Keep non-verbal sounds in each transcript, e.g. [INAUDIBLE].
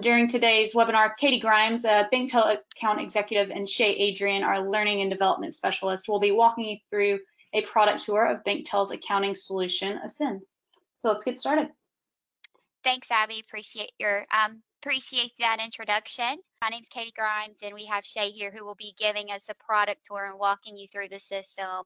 During today's webinar, Katie Grimes, a Banktel account executive, and Shay Adrian, our learning and development specialist, will be walking you through a product tour of Banktel's accounting solution, Ascend. So let's get started. Thanks, Abby. Appreciate your um, appreciate that introduction. My name is Katie Grimes, and we have Shay here who will be giving us a product tour and walking you through the system.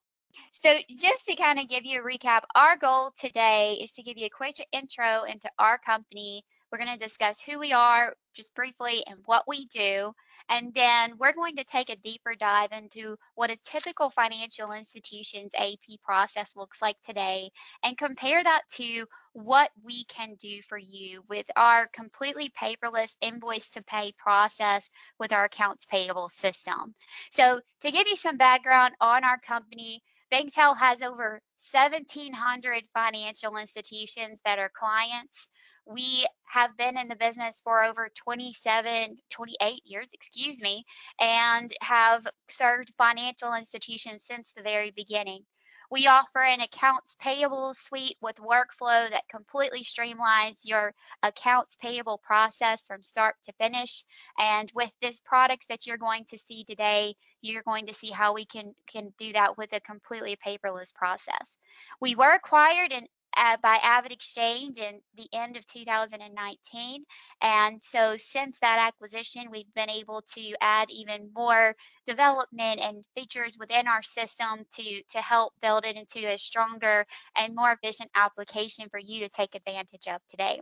So just to kind of give you a recap, our goal today is to give you a quick intro into our company. We're going to discuss who we are just briefly and what we do. And then we're going to take a deeper dive into what a typical financial institution's AP process looks like today and compare that to what we can do for you with our completely paperless invoice to pay process with our accounts payable system. So to give you some background on our company, Banktel has over 1,700 financial institutions that are clients. We have been in the business for over 27, 28 years, excuse me, and have served financial institutions since the very beginning. We offer an accounts payable suite with workflow that completely streamlines your accounts payable process from start to finish. And with this product that you're going to see today, you're going to see how we can, can do that with a completely paperless process. We were acquired in uh, by AvidXchange in the end of 2019. And so since that acquisition, we've been able to add even more development and features within our system to, to help build it into a stronger and more efficient application for you to take advantage of today.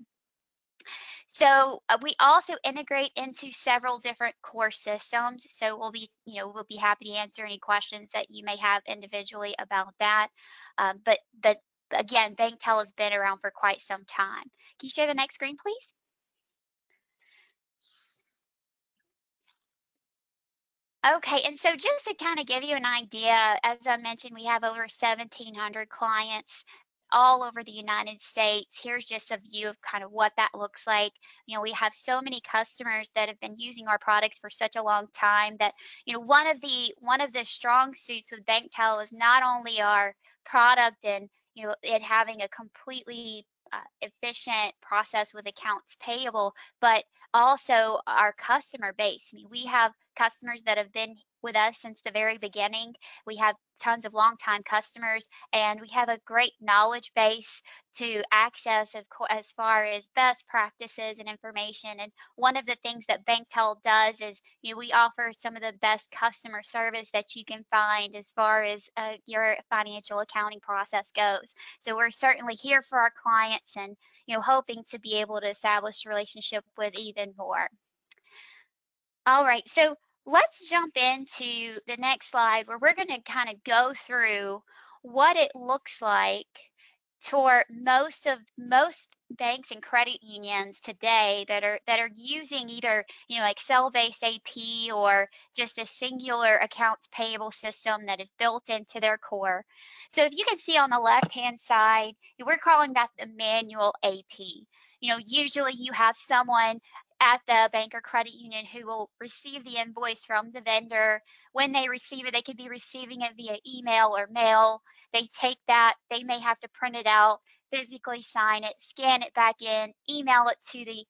So uh, we also integrate into several different core systems. So we'll be, you know, we'll be happy to answer any questions that you may have individually about that. Um, but again, Banktel has been around for quite some time. Can you share the next screen, please? Okay, and so just to kind of give you an idea, as I mentioned, we have over 1,700 clients all over the United States. Here's just a view of kind of what that looks like. You know, we have so many customers that have been using our products for such a long time that, you know, one of the one of the strong suits with Banktel is not only our product and you know, it having a completely uh, efficient process with accounts payable, but also our customer base. I mean, we have customers that have been with us since the very beginning. We have tons of longtime customers, and we have a great knowledge base to access as far as best practices and information. And one of the things that Banktel does is, you know, we offer some of the best customer service that you can find as far as uh, your financial accounting process goes. So we're certainly here for our clients, and you know, hoping to be able to establish a relationship with even more. All right, so let's jump into the next slide where we're going to kind of go through what it looks like for most of most banks and credit unions today that are that are using either you know excel based ap or just a singular accounts payable system that is built into their core. So if you can see on the left hand side we're calling that the manual ap you know usually you have someone at the bank or credit union who will receive the invoice from the vendor. When they receive it, they could be receiving it via email or mail. They take that, they may have to print it out, physically sign it, scan it back in, email it to the,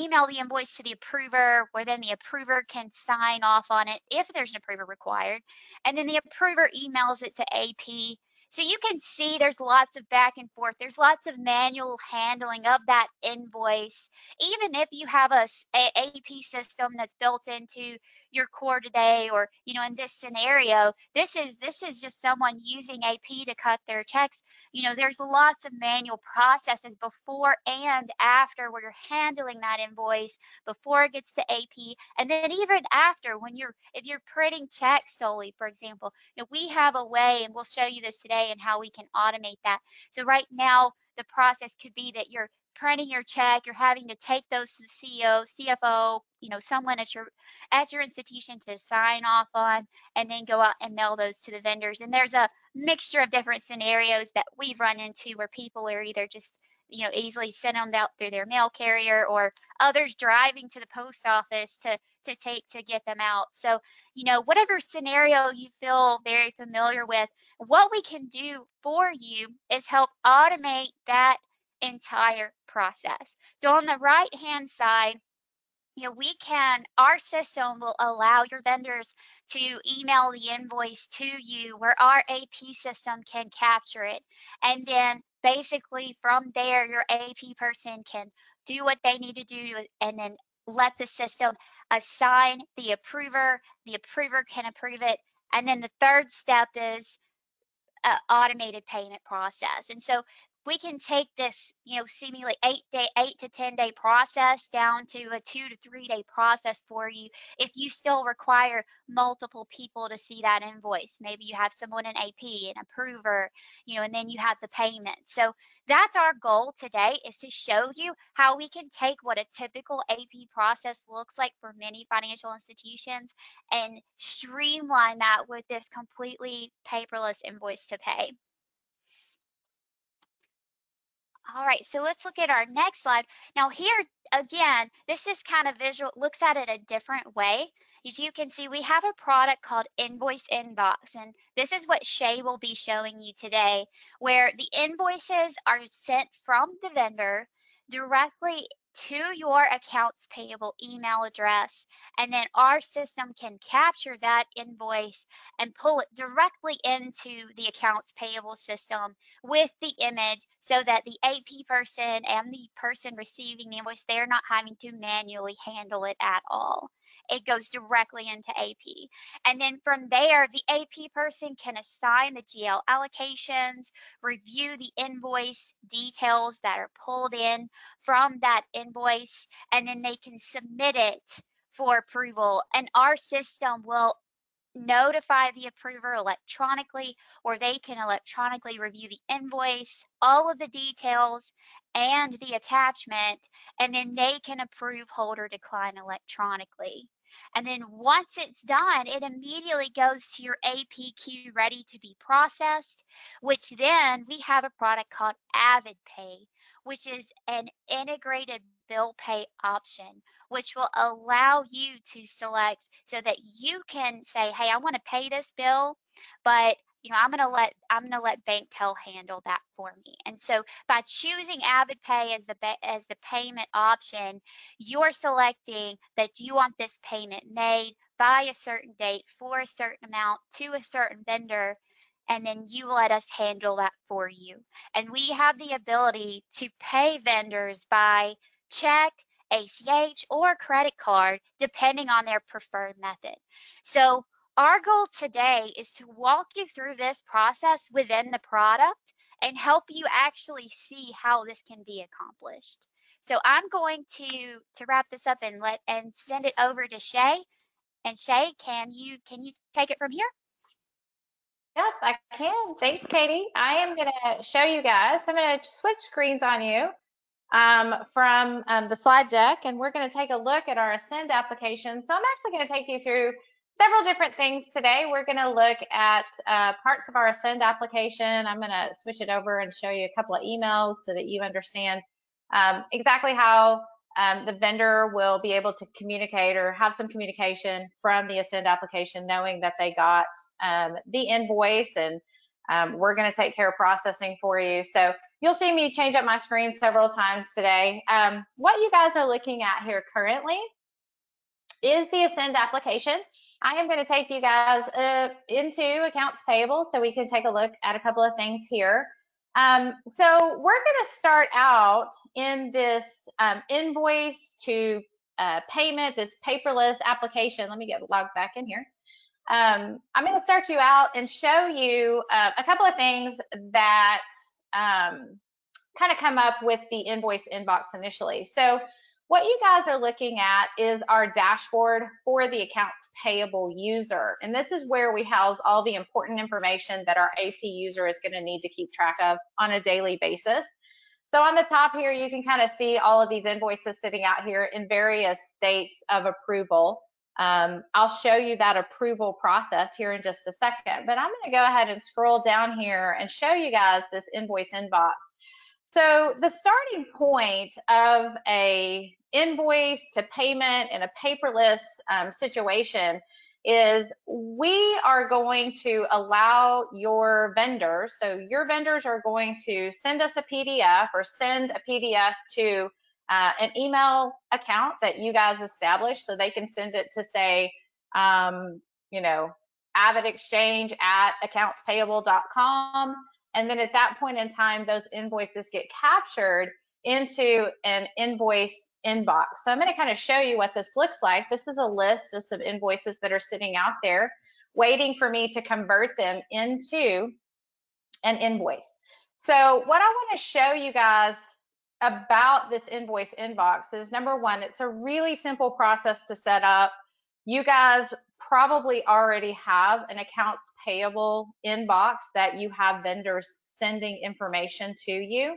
email the invoice to the approver, where then the approver can sign off on it if there's an approver required. And then the approver emails it to AP so you can see there's lots of back and forth. There's lots of manual handling of that invoice. Even if you have a, AP system that's built into your core today or you know in this scenario this is this is just someone using ap to cut their checks. You know there's lots of manual processes before and after where you're handling that invoice before it gets to ap and then even after when you're if you're printing checks solely for example you know, we have a way and we'll show you this today and how we can automate that. So right now the process could be that you're printing your check, you're having to take those to the CEO, CFO, you know, someone at your at your institution to sign off on, and then go out and mail those to the vendors. And there's a mixture of different scenarios that we've run into where people are either just you know easily send them out through their mail carrier or others driving to the post office to to take to get them out so you know whatever scenario you feel very familiar with what we can do for you is help automate that entire process. So on the right hand side, you know, we can, our system will allow your vendors to email the invoice to you where our AP system can capture it. And then basically from there, your AP person can do what they need to do and then let the system assign the approver. The approver can approve it. And then the third step is automated payment process. And so we can take this, you know, seemingly eight day, eight to 10 day process down to a two to three day process for you if you still require multiple people to see that invoice. Maybe you have someone in AP, an approver, you know, and then you have the payment. So that's our goal today is to show you how we can take what a typical AP process looks like for many financial institutions and streamline that with this completely paperless invoice to pay. All right, so let's look at our next slide. Now here, again, this is kind of visual, looks at it a different way. As you can see, we have a product called Invoice Inbox, and this is what Shay will be showing you today, where the invoices are sent from the vendor directly to your accounts payable email address. And then our system can capture that invoice and pull it directly into the accounts payable system with the image so that the AP person and the person receiving the invoice, they're not having to manually handle it at all. It goes directly into AP. And then from there, the AP person can assign the GL allocations, review the invoice details that are pulled in from that invoice, and then they can submit it for approval. And our system will notify the approver electronically, or they can electronically review the invoice, all of the details, and the attachment, and then they can approve, hold, or decline electronically. And then once it's done, it immediately goes to your APQ ready to be processed, which then we have a product called Avid Pay, which is an integrated bill pay option, which will allow you to select so that you can say, hey, I want to pay this bill, but you know, I'm gonna let I'm gonna let BankTel handle that for me. And so by choosing AvidPay as the as the payment option, you're selecting that you want this payment made by a certain date for a certain amount to a certain vendor, and then you let us handle that for you. And we have the ability to pay vendors by check, ACH, or credit card, depending on their preferred method. So our goal today is to walk you through this process within the product and help you actually see how this can be accomplished. So I'm going to to wrap this up and let and send it over to Shay. And Shay, can you can you take it from here? Yep, I can. Thanks, Katie. I am going to show you guys. I'm going to switch screens on you um, from um, the slide deck, and we're going to take a look at our Ascend application. So I'm actually going to take you through several different things today. We're going to look at uh, parts of our Ascend application. I'm going to switch it over and show you a couple of emails so that you understand um, exactly how um, the vendor will be able to communicate or have some communication from the Ascend application, knowing that they got um, the invoice and um, we're going to take care of processing for you. So you'll see me change up my screen several times today. Um, what you guys are looking at here currently is the Ascend application. I am going to take you guys uh, into accounts payable so we can take a look at a couple of things here. Um, so we're going to start out in this um, invoice to uh, payment, this paperless application. Let me get logged back in here. Um, I'm going to start you out and show you uh, a couple of things that um, kind of come up with the invoice inbox initially. So what you guys are looking at is our dashboard for the accounts payable user. And this is where we house all the important information that our AP user is going to need to keep track of on a daily basis. So on the top here, you can kind of see all of these invoices sitting out here in various states of approval. Um, I'll show you that approval process here in just a second, but I'm going to go ahead and scroll down here and show you guys this invoice inbox. So the starting point of a invoice to payment in a paperless um, situation is we are going to allow your vendors, so your vendors are going to send us a PDF or send a PDF to uh, an email account that you guys establish so they can send it to say, um, you know, AvidXchange at accountspayable.com. And then at that point in time, those invoices get captured into an invoice inbox. So I'm going to kind of show you what this looks like. This is a list of some invoices that are sitting out there waiting for me to convert them into an invoice. So what I want to show you guys about this invoice inbox is number one, it's a really simple process to set up. You guys probably already have an accounts payable inbox that you have vendors sending information to you.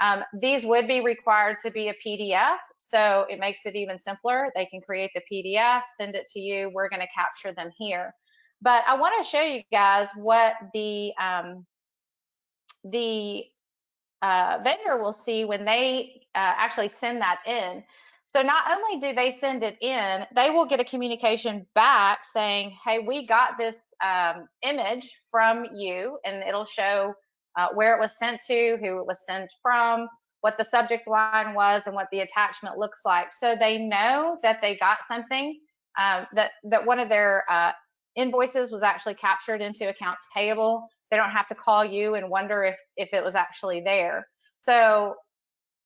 Um, these would be required to be a PDF, so it makes it even simpler. They can create the PDF, send it to you. We're going to capture them here. But I want to show you guys what the um, the uh, vendor will see when they uh, actually send that in. So not only do they send it in, they will get a communication back saying, hey, we got this um, image from you, and it'll show uh, where it was sent to, who it was sent from, what the subject line was, and what the attachment looks like. So they know that they got something, um, that, that one of their uh, invoices was actually captured into accounts payable. They don't have to call you and wonder if, if it was actually there. So,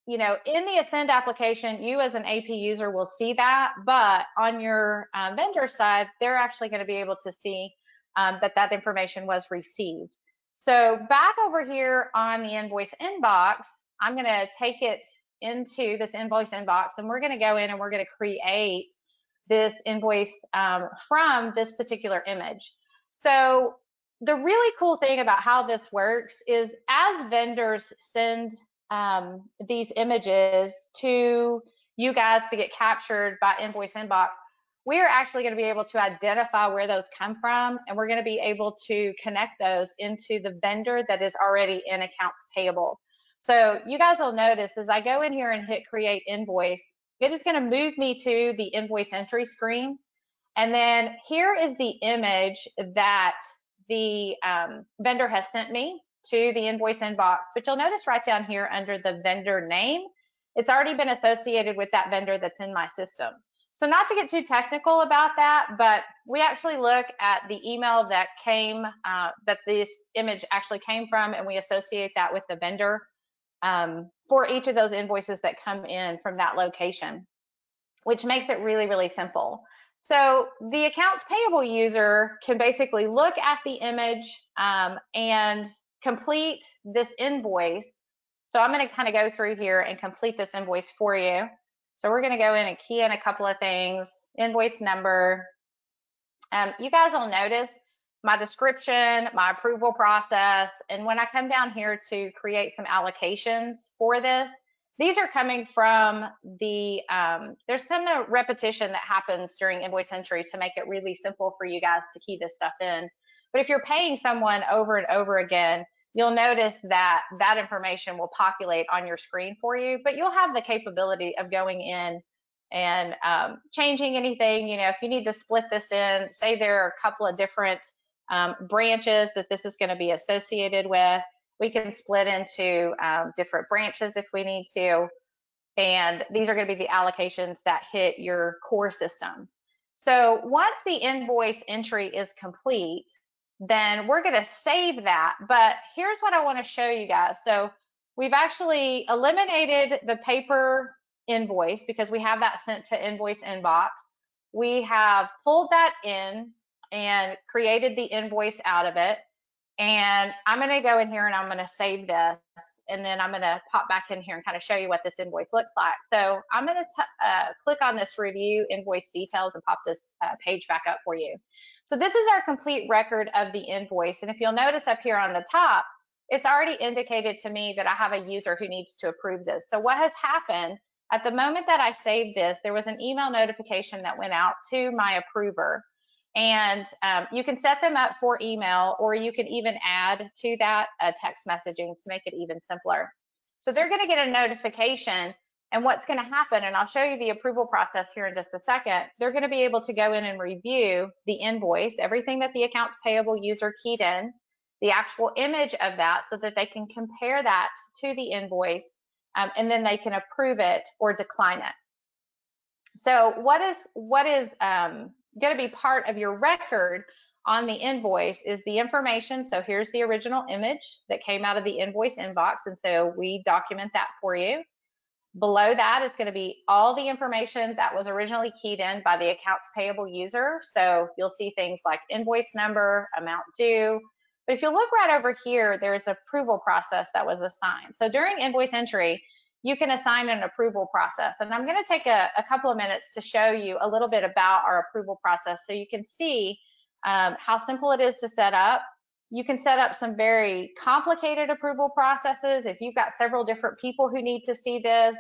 you know, in the Ascend application, you as an AP user will see that, but on your um, vendor side, they're actually going to be able to see um, that that information was received. So back over here on the invoice inbox, I'm going to take it into this invoice inbox and we're going to go in and we're going to create this invoice um, from this particular image. So the really cool thing about how this works is as vendors send um, these images to you guys to get captured by invoice inbox, we are actually going to be able to identify where those come from and we're going to be able to connect those into the vendor that is already in accounts payable. So you guys will notice as I go in here and hit create invoice, it is going to move me to the invoice entry screen. And then here is the image that the um, vendor has sent me to the invoice inbox. But you'll notice right down here under the vendor name, it's already been associated with that vendor that's in my system. So not to get too technical about that, but we actually look at the email that came, uh, that this image actually came from, and we associate that with the vendor um, for each of those invoices that come in from that location, which makes it really, really simple. So the accounts payable user can basically look at the image um, and complete this invoice. So I'm going to kind of go through here and complete this invoice for you. So we're going to go in and key in a couple of things, invoice number. Um, you guys will notice my description, my approval process, and when I come down here to create some allocations for this, these are coming from the, um, there's some repetition that happens during invoice entry to make it really simple for you guys to key this stuff in. But if you're paying someone over and over again, you'll notice that that information will populate on your screen for you, but you'll have the capability of going in and um, changing anything. You know, if you need to split this in, say there are a couple of different um, branches that this is going to be associated with, we can split into um, different branches if we need to. And these are going to be the allocations that hit your core system. So once the invoice entry is complete, then we're going to save that. But here's what I want to show you guys. So we've actually eliminated the paper invoice because we have that sent to invoice inbox. We have pulled that in and created the invoice out of it. And I'm going to go in here and I'm going to save this. And then I'm going to pop back in here and kind of show you what this invoice looks like. So I'm going to uh, click on this review invoice details and pop this uh, page back up for you. So this is our complete record of the invoice. And if you'll notice up here on the top, it's already indicated to me that I have a user who needs to approve this. So what has happened at the moment that I saved this, there was an email notification that went out to my approver and um, you can set them up for email or you can even add to that a text messaging to make it even simpler. So they're going to get a notification And what's going to happen, and I'll show you the approval process here in just a second, they're going to be able to go in and review the invoice, everything that the accounts payable user keyed in, the actual image of that so that they can compare that to the invoice um, and then they can approve it or decline it. So what is what is um, going to be part of your record on the invoice is the information. So here's the original image that came out of the invoice inbox, and so we document that for you. Below that is going to be all the information that was originally keyed in by the accounts payable user. So you'll see things like invoice number, amount due. But if you look right over here, there's approval process that was assigned. So during invoice entry, you can assign an approval process. And I'm going to take a, a couple of minutes to show you a little bit about our approval process so you can see um, how simple it is to set up. You can set up some very complicated approval processes. If you've got several different people who need to see this,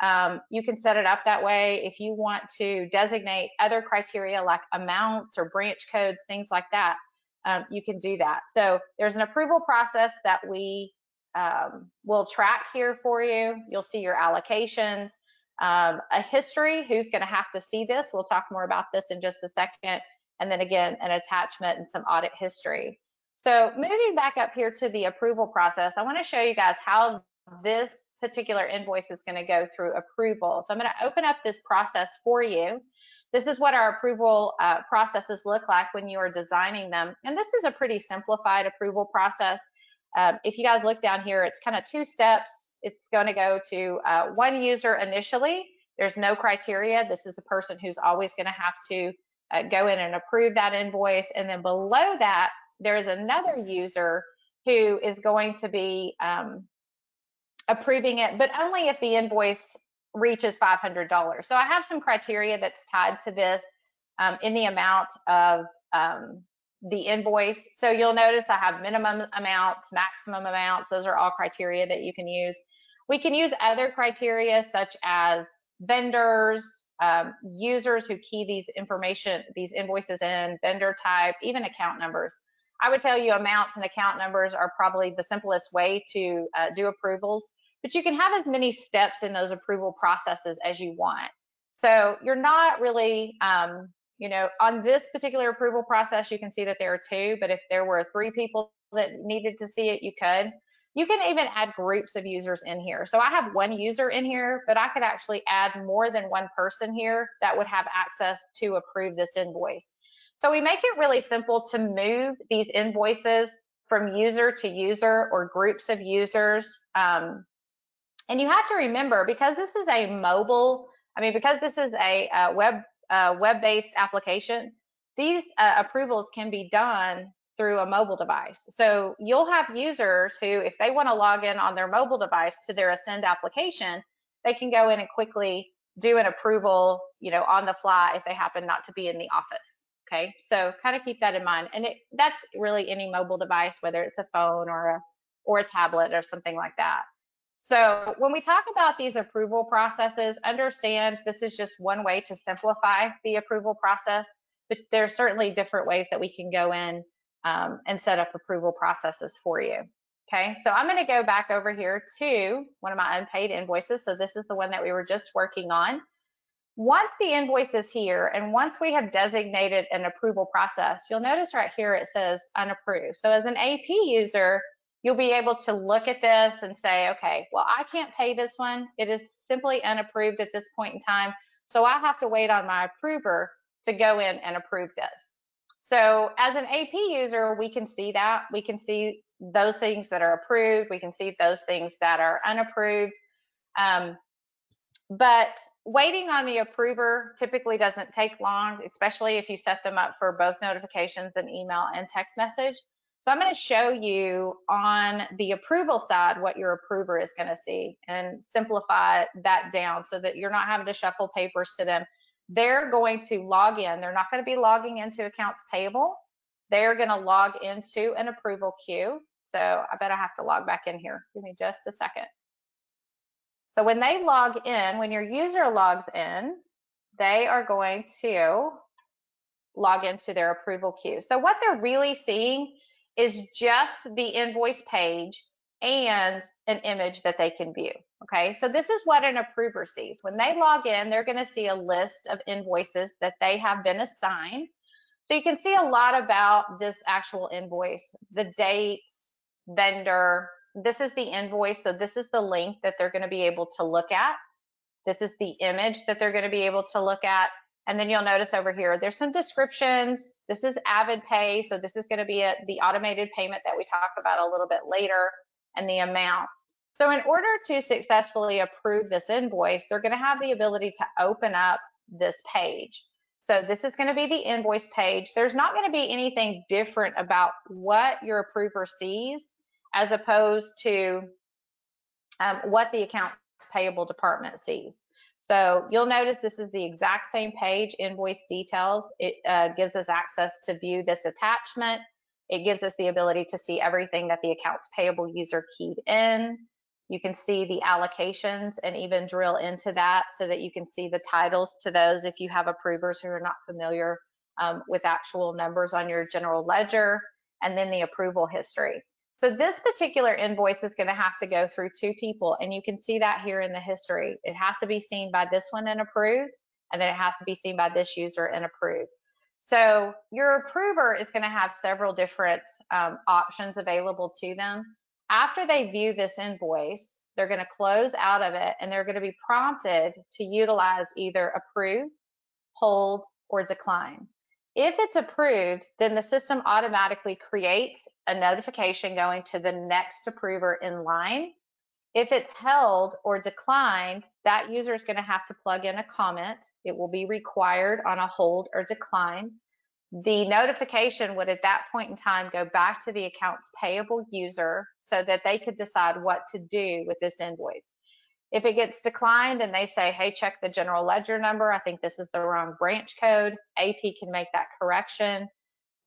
um, you can set it up that way. If you want to designate other criteria like amounts or branch codes, things like that, um, you can do that. So there's an approval process that we um, will track here for you. You'll see your allocations, um, a history, who's going to have to see this. We'll talk more about this in just a second. And then again, an attachment and some audit history. So moving back up here to the approval process, I want to show you guys how this particular invoice is going to go through approval. So I'm going to open up this process for you. This is what our approval uh, processes look like when you are designing them. And this is a pretty simplified approval process. Um, if you guys look down here, it's kind of two steps. It's going to go to uh, one user initially. There's no criteria. This is a person who's always going to have to uh, go in and approve that invoice. And then below that, there is another user who is going to be um, approving it, but only if the invoice reaches $500. So I have some criteria that's tied to this um, in the amount of um, the invoice. So you'll notice I have minimum amounts, maximum amounts. Those are all criteria that you can use. We can use other criteria such as vendors, um, users who key these information, these invoices in, vendor type, even account numbers. I would tell you amounts and account numbers are probably the simplest way to uh, do approvals, but you can have as many steps in those approval processes as you want. So you're not really um, you know, on this particular approval process, you can see that there are two, but if there were three people that needed to see it, you could. You can even add groups of users in here. So I have one user in here, but I could actually add more than one person here that would have access to approve this invoice. So we make it really simple to move these invoices from user to user or groups of users. Um, and you have to remember, because this is a mobile, I mean, because this is a, a web uh, web-based application, these uh, approvals can be done through a mobile device. So you'll have users who, if they want to log in on their mobile device to their Ascend application, they can go in and quickly do an approval, you know, on the fly if they happen not to be in the office. Okay, so kind of keep that in mind. And it, that's really any mobile device, whether it's a phone or a or a tablet or something like that. So when we talk about these approval processes, understand this is just one way to simplify the approval process, but there's certainly different ways that we can go in um, and set up approval processes for you. Okay, so I'm going to go back over here to one of my unpaid invoices. So this is the one that we were just working on. Once the invoice is here and once we have designated an approval process, you'll notice right here it says unapproved. So as an AP user, you'll be able to look at this and say, okay, well, I can't pay this one. It is simply unapproved at this point in time. So I have to wait on my approver to go in and approve this. So as an AP user, we can see that. We can see those things that are approved. We can see those things that are unapproved. Um, but waiting on the approver typically doesn't take long, especially if you set them up for both notifications and email and text message. So I'm going to show you on the approval side what your approver is going to see and simplify that down so that you're not having to shuffle papers to them. They're going to log in. They're not going to be logging into accounts payable. They're going to log into an approval queue. So I bet I have to log back in here. Give me just a second. So when they log in, when your user logs in, they are going to log into their approval queue. So what they're really seeing is just the invoice page and an image that they can view. Okay, so this is what an approver sees. When they log in, they're going to see a list of invoices that they have been assigned. So you can see a lot about this actual invoice, the dates, vendor. This is the invoice, so this is the link that they're going to be able to look at. This is the image that they're going to be able to look at. And then you'll notice over here, there's some descriptions. This is Avid Pay, so this is going to be a, the automated payment that we talk about a little bit later, and the amount. So in order to successfully approve this invoice, they're going to have the ability to open up this page. So this is going to be the invoice page. There's not going to be anything different about what your approver sees as opposed to um, what the accounts payable department sees. So you'll notice this is the exact same page, invoice details. It uh, gives us access to view this attachment. It gives us the ability to see everything that the accounts payable user keyed in. You can see the allocations and even drill into that so that you can see the titles to those if you have approvers who are not familiar um, with actual numbers on your general ledger, and then the approval history. So this particular invoice is going to have to go through two people, and you can see that here in the history. It has to be seen by this one and approved, and then it has to be seen by this user and approved. So your approver is going to have several different um, options available to them. After they view this invoice, they're going to close out of it and they're going to be prompted to utilize either approve, hold, or decline. If it's approved, then the system automatically creates a notification going to the next approver in line. If it's held or declined, that user is going to have to plug in a comment. It will be required on a hold or decline. The notification would at that point in time go back to the accounts payable user so that they could decide what to do with this invoice. If it gets declined and they say, hey, check the general ledger number, I think this is the wrong branch code, AP can make that correction,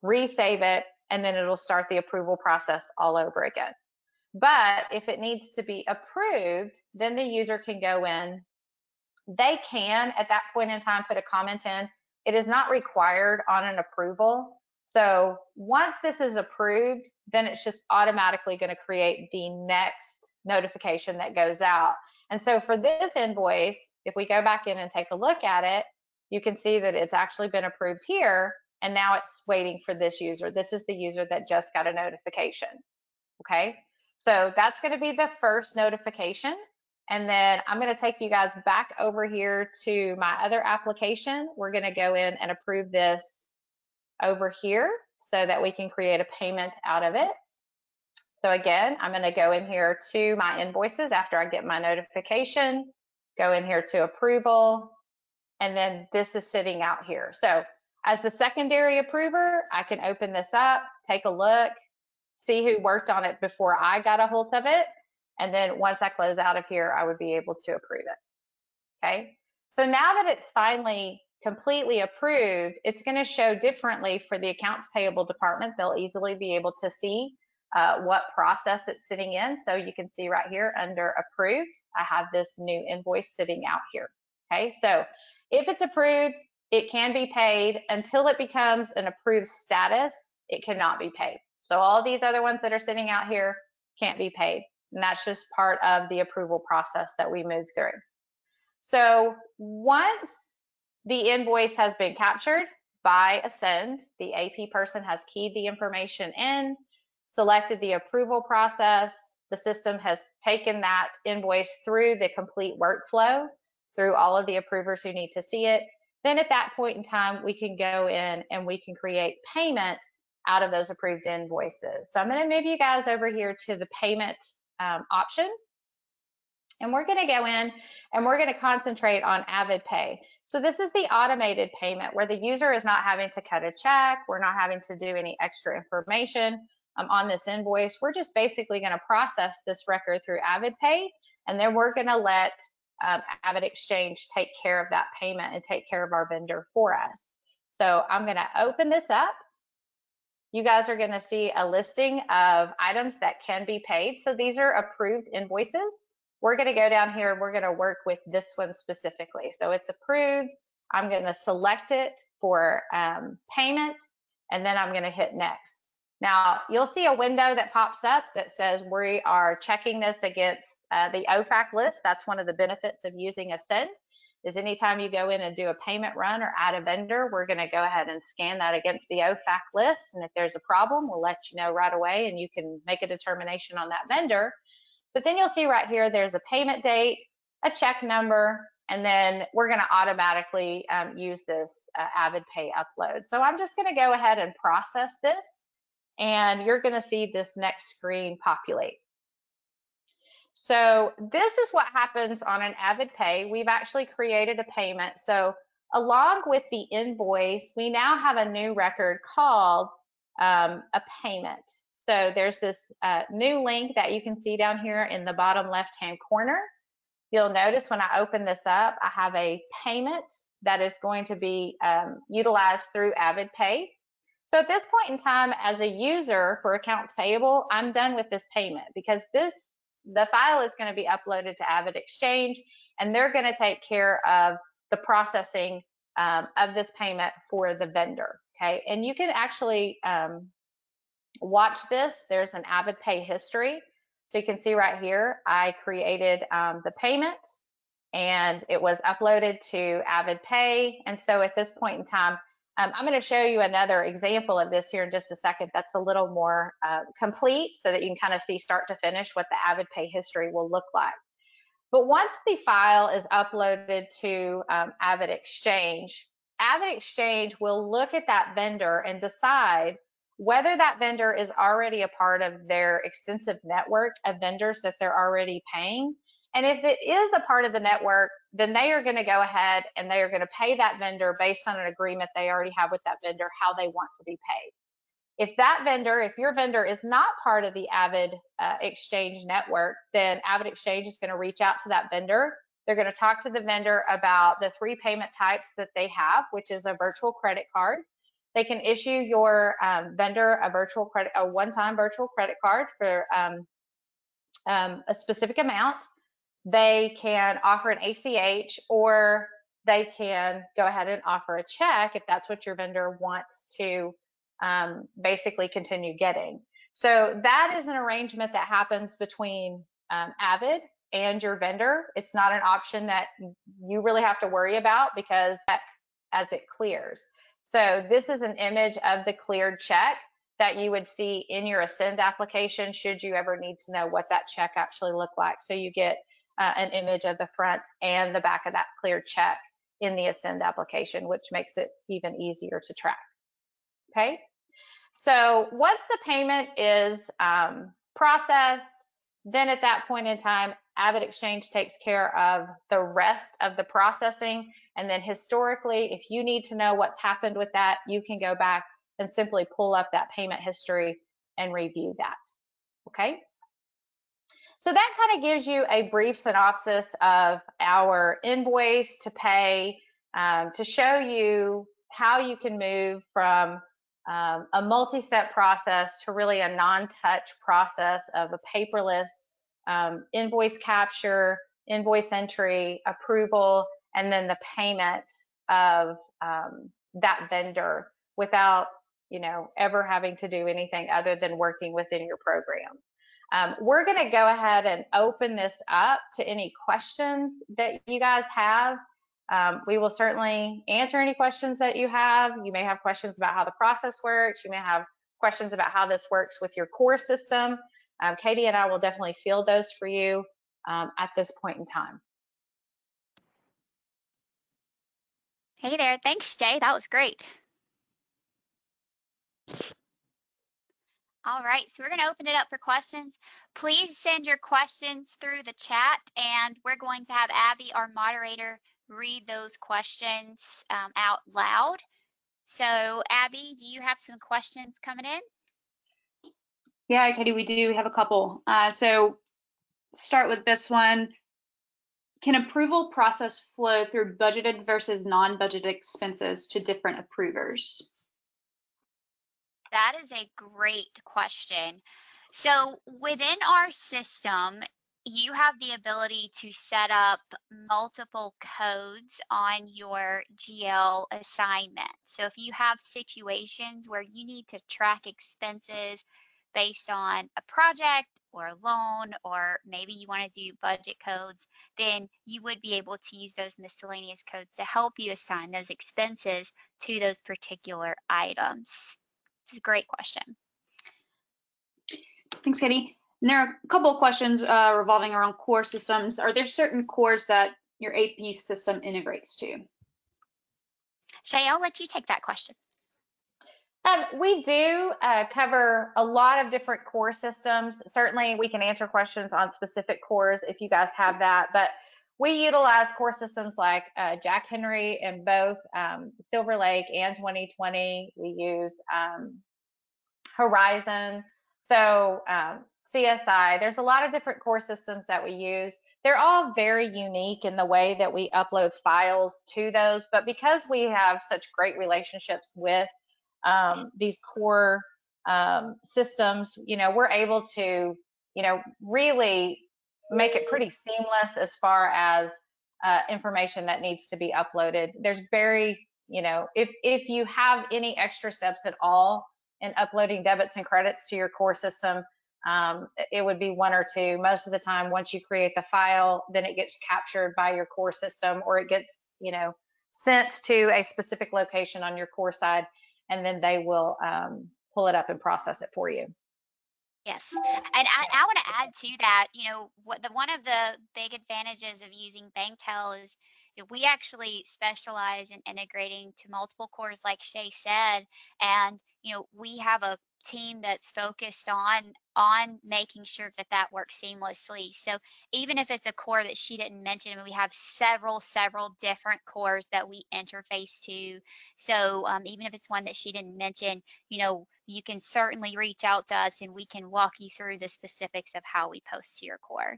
resave it, and then it'll start the approval process all over again. But if it needs to be approved, then the user can go in. They can, at that point in time, put a comment in. It is not required on an approval, so once this is approved, then it's just automatically going to create the next notification that goes out. And so for this invoice, if we go back in and take a look at it, you can see that it's actually been approved here. And now it's waiting for this user. This is the user that just got a notification. Okay. So that's going to be the first notification. And then I'm going to take you guys back over here to my other application. We're going to go in and approve this over here so that we can create a payment out of it. So again, I'm going to go in here to my invoices after I get my notification, go in here to approval, and then this is sitting out here. So as the secondary approver, I can open this up, take a look, see who worked on it before I got a hold of it. And then once I close out of here, I would be able to approve it. Okay. So now that it's finally completely approved, it's going to show differently for the accounts payable department. They'll easily be able to see uh, what process it's sitting in. So you can see right here under approved, I have this new invoice sitting out here. Okay, so if it's approved, it can be paid until it becomes an approved status, it cannot be paid. So all these other ones that are sitting out here can't be paid. And that's just part of the approval process that we move through. So once the invoice has been captured by Ascend. The AP person has keyed the information in, selected the approval process. The system has taken that invoice through the complete workflow, through all of the approvers who need to see it. Then at that point in time, we can go in and we can create payments out of those approved invoices. So I'm going to move you guys over here to the payment um, option. And we're going to go in and we're going to concentrate on Avid Pay. So this is the automated payment where the user is not having to cut a check. We're not having to do any extra information um, on this invoice. We're just basically going to process this record through Avid Pay, and then we're going to let um, AvidXchange take care of that payment and take care of our vendor for us. So I'm going to open this up. You guys are going to see a listing of items that can be paid. So these are approved invoices. We're going to go down here and we're going to work with this one specifically. So it's approved. I'm going to select it for um, payment and then I'm going to hit next. Now you'll see a window that pops up that says we are checking this against uh, the OFAC list. That's one of the benefits of using Ascend is anytime you go in and do a payment run or add a vendor, we're going to go ahead and scan that against the OFAC list. And if there's a problem, we'll let you know right away and you can make a determination on that vendor. But then you'll see right here, there's a payment date, a check number, and then we're going to automatically um, use this uh, Avid Pay upload. So I'm just going to go ahead and process this, and you're going to see this next screen populate. So this is what happens on an Avid Pay. We've actually created a payment. So along with the invoice, we now have a new record called um, a payment. So there's this uh, new link that you can see down here in the bottom left-hand corner. You'll notice when I open this up, I have a payment that is going to be um, utilized through Avid Pay. So at this point in time, as a user for accounts payable, I'm done with this payment because this the file is going to be uploaded to AvidXchange, and they're going to take care of the processing um, of this payment for the vendor. Okay, and you can actually um, watch this. There's an Avid Pay history. So you can see right here, I created um, the payment and it was uploaded to Avid Pay. And so at this point in time, um, I'm going to show you another example of this here in just a second that's a little more uh, complete so that you can kind of see start to finish what the Avid Pay history will look like. But once the file is uploaded to um, AvidXchange, Avid Exchange will look at that vendor and decide whether that vendor is already a part of their extensive network of vendors that they're already paying and if it is a part of the network, then they are going to go ahead and they are going to pay that vendor based on an agreement they already have with that vendor, how they want to be paid. If that vendor, if your vendor is not part of the Avid uh, Exchange network, then AvidXchange is going to reach out to that vendor. They're going to talk to the vendor about the three payment types that they have, which is a virtual credit card. They can issue your um, vendor a virtual credit, a one-time virtual credit card for um, um, a specific amount they can offer an ACH or they can go ahead and offer a check if that's what your vendor wants to um, basically continue getting. So that is an arrangement that happens between um, Avid and your vendor. It's not an option that you really have to worry about because as it clears. So this is an image of the cleared check that you would see in your Ascend application should you ever need to know what that check actually looked like. So you get uh, an image of the front and the back of that clear check in the Ascend application, which makes it even easier to track. Okay, so once the payment is um, processed, then at that point in time, AvidXchange takes care of the rest of the processing. And then historically, if you need to know what's happened with that, you can go back and simply pull up that payment history and review that. Okay. So that kind of gives you a brief synopsis of our invoice to pay um, to show you how you can move from um, a multi-step process to really a non-touch process of a paperless um, invoice capture, invoice entry, approval, and then the payment of um, that vendor without you know ever having to do anything other than working within your program. Um, we're going to go ahead and open this up to any questions that you guys have. Um, we will certainly answer any questions that you have. You may have questions about how the process works. You may have questions about how this works with your core system. Um, Katie and I will definitely field those for you um, at this point in time. Hey there. Thanks, Jay. That was great. All right, so we're going to open it up for questions. Please send your questions through the chat, and we're going to have Abby, our moderator, read those questions um, out loud. So, Abby, do you have some questions coming in? Yeah, Katie, we do We have a couple. Uh, so, start with this one. Can approval process flow through budgeted versus non-budgeted expenses to different approvers? That is a great question. So within our system, you have the ability to set up multiple codes on your GL assignment. So if you have situations where you need to track expenses based on a project or a loan, or maybe you want to do budget codes, then you would be able to use those miscellaneous codes to help you assign those expenses to those particular items. It's a great question. Thanks, Katie. And there are a couple of questions uh, revolving around core systems. Are there certain cores that your AP system integrates to? Shay, I'll let you take that question. Um, we do uh, cover a lot of different core systems. Certainly, we can answer questions on specific cores if you guys have that. But we utilize core systems like uh, Jack Henry in both um, SilverLake and 2020. We use um, Horizon. So um, CSI, there's a lot of different core systems that we use. They're all very unique in the way that we upload files to those. But because we have such great relationships with um, these core um, systems, you know, we're able to, you know, really make it pretty seamless as far as uh, information that needs to be uploaded. There's very, you know, if if you have any extra steps at all in uploading debits and credits to your core system, um, it would be one or two. Most of the time, once you create the file, then it gets captured by your core system or it gets, you know, sent to a specific location on your core side and then they will um, pull it up and process it for you. Yes, and I, I want to add to that. You know, what the one of the big advantages of using BankTEL is we actually specialize in integrating to multiple cores, like Shay said, and you know we have a team that's focused on on making sure that that works seamlessly. So even if it's a core that she didn't mention, we have several several different cores that we interface to. So um, even if it's one that she didn't mention, you know, you can certainly reach out to us and we can walk you through the specifics of how we post to your core.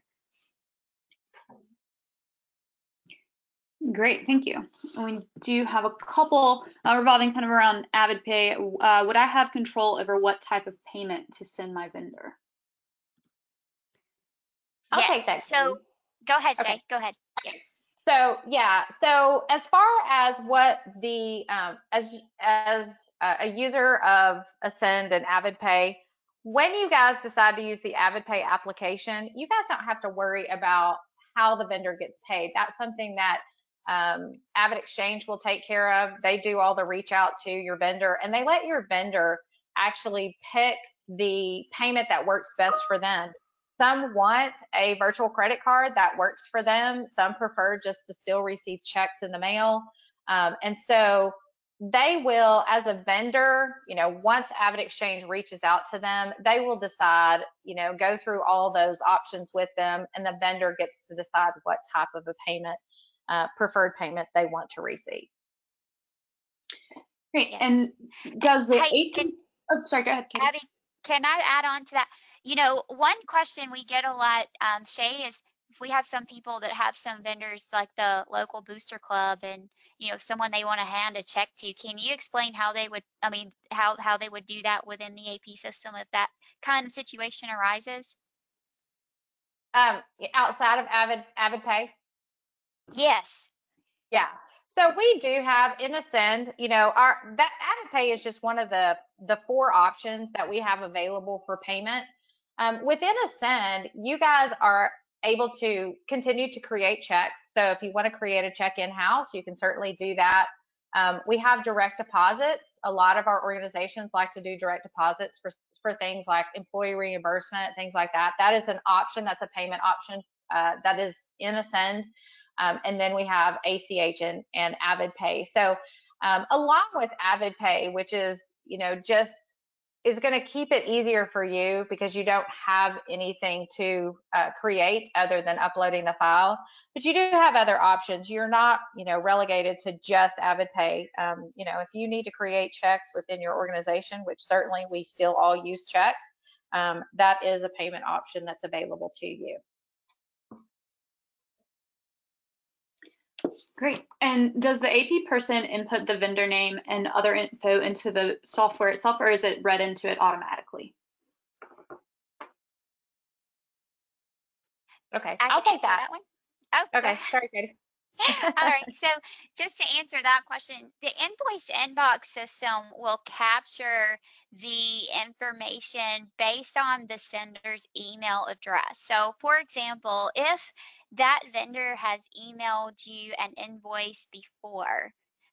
Great, thank you. we do have a couple uh, revolving kind of around AvidPay. Uh, would I have control over what type of payment to send my vendor? I'll yes. take that. So go ahead, Shay. Okay. Go ahead. So yeah, so as far as what the um, as as a user of Ascend and AvidPay, when you guys decide to use the AvidPay application, you guys don't have to worry about how the vendor gets paid. That's something that um, AvidXchange will take care of. They do all the reach out to your vendor and they let your vendor actually pick the payment that works best for them. Some want a virtual credit card that works for them. Some prefer just to still receive checks in the mail. Um, and so they will, as a vendor, you know, once AvidXchange reaches out to them, they will decide, you know, go through all those options with them, and the vendor gets to decide what type of a payment uh, preferred payment they want to receive. Great. Yes. And does the hey, can, oh, sorry, go ahead. Katie. Abby, can I add on to that? You know, one question we get a lot, um, Shay, is if we have some people that have some vendors like the local booster club and you know someone they want to hand a check to can you explain how they would i mean how how they would do that within the ap system if that kind of situation arises um outside of avid avid pay Yes. Yeah. So we do have in Ascend, you know, our that AvidPay is just one of the the four options that we have available for payment. Um, within Ascend, you guys are able to continue to create checks. So if you want to create a check in-house, you can certainly do that. Um, we have direct deposits. A lot of our organizations like to do direct deposits for, for things like employee reimbursement, things like that. That is an option. That's a payment option uh, that is in Ascend. Um, and then we have ACH and, and AvidPay. So um, along with AvidPay, which is, you know, just is going to keep it easier for you because you don't have anything to uh, create other than uploading the file. But you do have other options. You're not, you know, relegated to just AvidPay. Um, you know, if you need to create checks within your organization, which certainly we still all use checks, um, that is a payment option that's available to you. Great. And does the AP person input the vendor name and other info into the software itself, or is it read into it automatically? Okay, I I'll take that. that one. Oh, okay, sorry, Katie. [LAUGHS] All right, so just to answer that question, the invoice inbox system will capture the information based on the sender's email address. So, for example, if that vendor has emailed you an invoice before,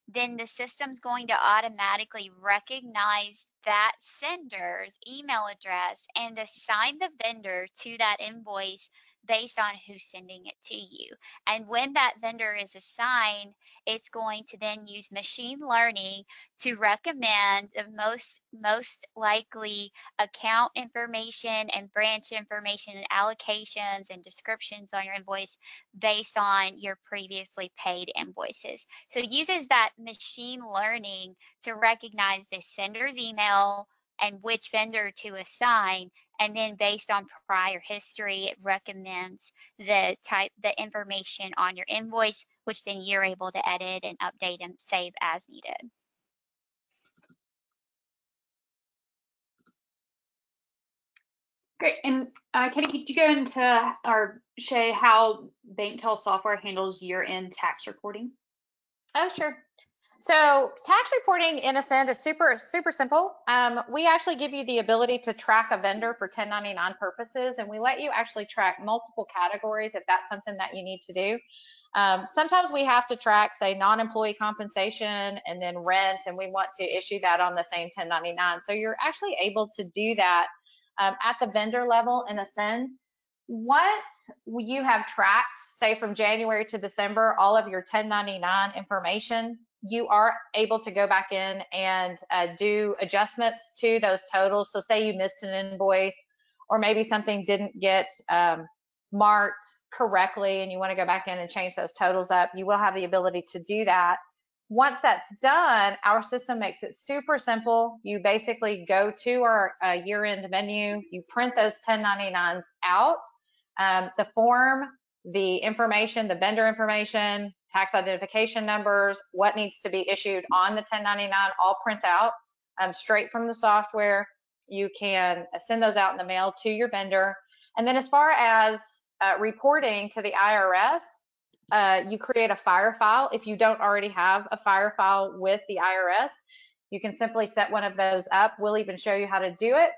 then the system's going to automatically recognize that sender's email address and assign the vendor to that invoice based on who's sending it to you. And when that vendor is assigned, it's going to then use machine learning to recommend the most most likely account information and branch information and allocations and descriptions on your invoice based on your previously paid invoices. So it uses that machine learning to recognize the sender's email, and which vendor to assign. And then based on prior history, it recommends the type, the information on your invoice, which then you're able to edit and update and save as needed. Great. And uh, Katie, could you go into or Shay how BankTEL software handles year-end tax reporting? Oh, sure. So tax reporting in Ascend is super, super simple. Um, we actually give you the ability to track a vendor for 1099 purposes, and we let you actually track multiple categories if that's something that you need to do. Um, sometimes we have to track, say, non-employee compensation and then rent, and we want to issue that on the same 1099. So you're actually able to do that um, at the vendor level in Ascend. Once you have tracked, say, from January to December, all of your 1099 information, you are able to go back in and uh, do adjustments to those totals. So say you missed an invoice or maybe something didn't get um, marked correctly and you want to go back in and change those totals up, you will have the ability to do that. Once that's done, our system makes it super simple. You basically go to our uh, year-end menu, you print those 1099s out. Um, the form, the information, the vendor information, tax identification numbers, what needs to be issued on the 1099 all print out um, straight from the software. You can send those out in the mail to your vendor. And then as far as uh, reporting to the IRS, uh, you create a FIRE file. If you don't already have a FIRE file with the IRS, you can simply set one of those up. We'll even show you how to do it.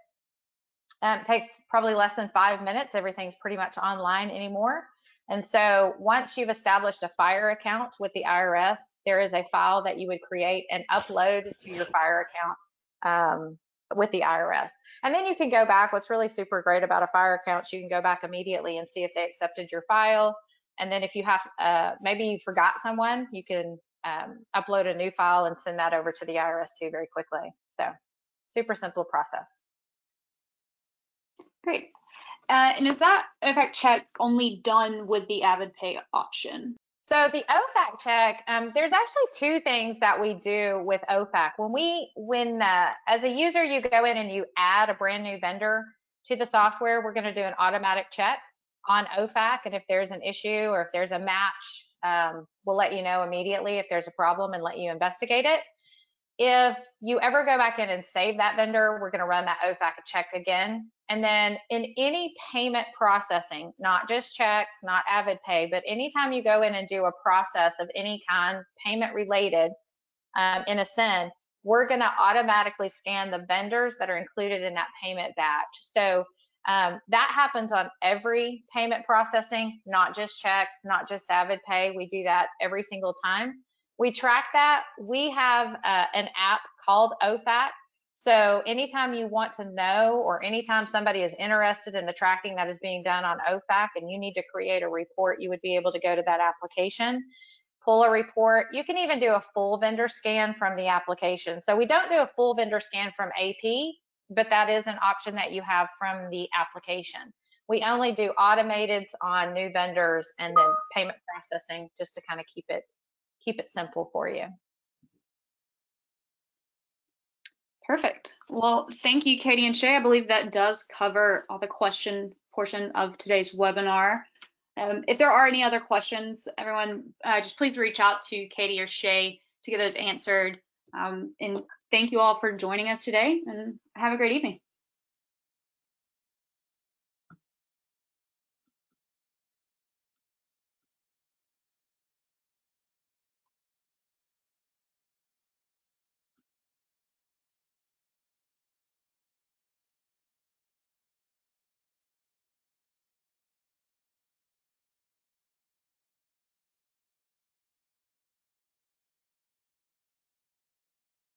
Um, it takes probably less than five minutes. Everything's pretty much online anymore. And so once you've established a fire account with the IRS, there is a file that you would create and upload to your fire account um, with the IRS. And then you can go back. What's really super great about a fire account, you can go back immediately and see if they accepted your file. And then if you have, uh, maybe you forgot someone, you can um, upload a new file and send that over to the IRS too very quickly. So super simple process. Great. Uh, and is that OFAC check only done with the AvidPay option? So the OFAC check, um, there's actually two things that we do with OFAC. When we, when uh, as a user, you go in and you add a brand new vendor to the software, we're going to do an automatic check on OFAC, and if there's an issue or if there's a match, um, we'll let you know immediately if there's a problem and let you investigate it. If you ever go back in and save that vendor, we're going to run that OFAC check again. And then in any payment processing, not just checks, not AvidPay, but anytime you go in and do a process of any kind, payment related um, in Ascend, we're going to automatically scan the vendors that are included in that payment batch. So um, that happens on every payment processing, not just checks, not just AvidPay. We do that every single time. We track that. We have uh, an app called OFAC. So anytime you want to know or anytime somebody is interested in the tracking that is being done on OFAC and you need to create a report, you would be able to go to that application, pull a report. You can even do a full vendor scan from the application. So we don't do a full vendor scan from AP, but that is an option that you have from the application. We only do automated on new vendors and then payment processing just to kind of keep it keep it simple for you. Perfect. Well, thank you, Katie and Shay. I believe that does cover all the question portion of today's webinar. Um, if there are any other questions, everyone, uh, just please reach out to Katie or Shay to get those answered. Um, and thank you all for joining us today and have a great evening.